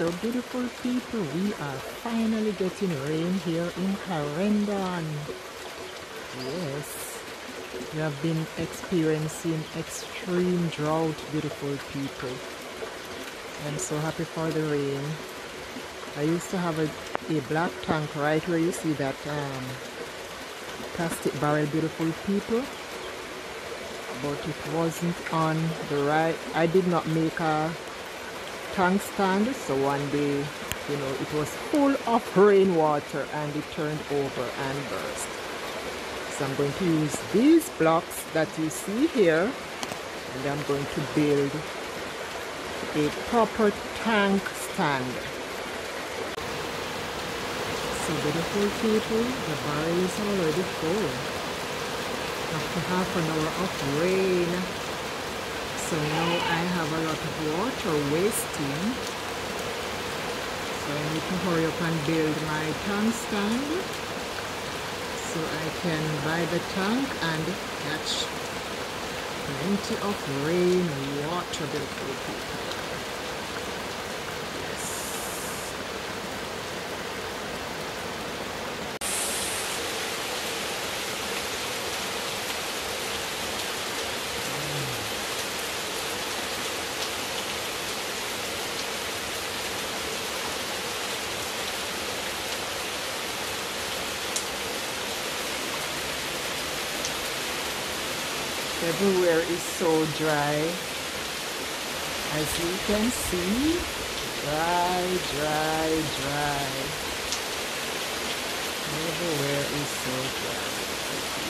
So beautiful people, we are finally getting rain here in Clarendon. Yes, we have been experiencing extreme drought, beautiful people. I'm so happy for the rain. I used to have a, a black tank right where you see that um, plastic barrel, beautiful people. But it wasn't on the right. I did not make a tank stand. So one day, you know, it was full of rainwater and it turned over and burst. So I'm going to use these blocks that you see here and I'm going to build a proper tank stand. So beautiful people, the barrel is already full. After half an hour of rain, so now I have a lot of water wasting. So I need to hurry up and build my tank stand so I can buy the tank and catch plenty of rain water beautiful people. Everywhere is so dry. As you can see dry dry dry. Everywhere is so dry